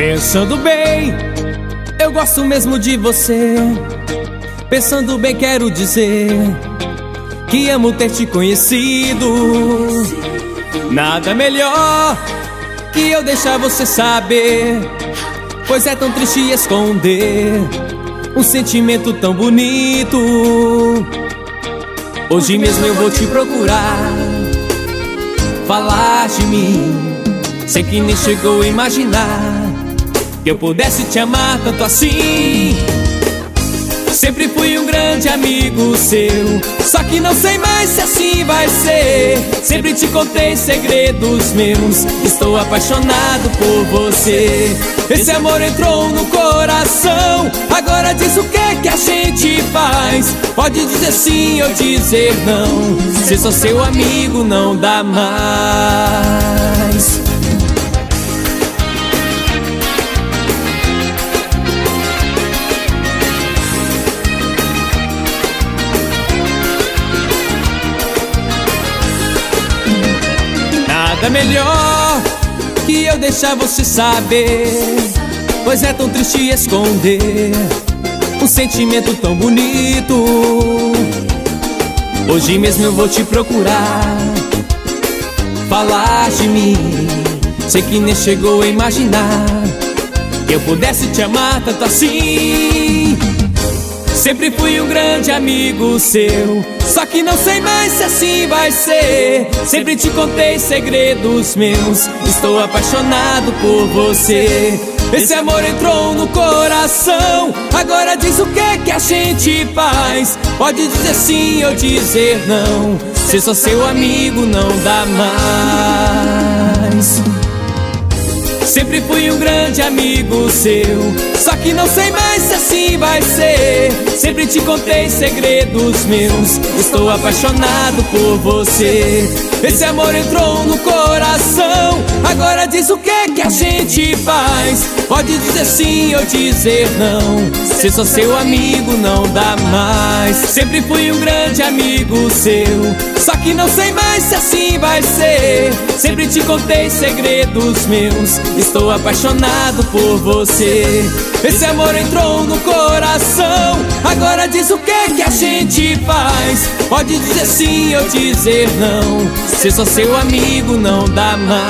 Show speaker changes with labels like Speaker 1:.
Speaker 1: Pensando bem, eu gosto mesmo de você. Pensando bem, quero dizer que amo ter te conhecido. Nada melhor que eu deixar você saber, pois é tão triste esconder um sentimento tão bonito. Hoje mesmo eu vou te procurar, falar de mim. Sei que nem chegou a imaginar que eu pudesse te amar tanto assim. Sempre fui um grande amigo seu, só que não sei mais se assim vai ser. Sempre te contei segredos meus, estou apaixonado por você. Esse amor entrou no coração, agora diz o que é que a gente faz. Pode dizer sim ou dizer não, ser só seu amigo não dá mais. Nada melhor que eu deixar você saber Pois é tão triste esconder Um sentimento tão bonito. Hoje mesmo eu vou te procurar Falar de mim. Sei que nem chegou a imaginar Que eu pudesse te amar tanto assim Sempre fui um grande amigo seu. Só que não sei mais se assim vai ser. Sempre te contei segredos meus. Estou apaixonado por você. Esse amor entrou no coração. Agora diz o que é que a gente faz. Pode dizer sim ou dizer não. Ser só seu amigo não dá mais Sempre fui um grande amigo seu. Só que não sei mais se assim vai ser. Sempre te contei segredos meus. Estou apaixonado por você. Esse amor entrou no coração. Agora diz o que é que a gente faz. Pode dizer sim ou dizer não. Ser só seu amigo não dá mais. Sempre fui um grande amigo seu. Só que não sei mais se assim vai ser. Sempre te contei segredos meus Estou apaixonado por você. Esse amor entrou no coração Agora diz o que que a gente faz. Pode dizer sim ou dizer não Ser só seu amigo não dá mais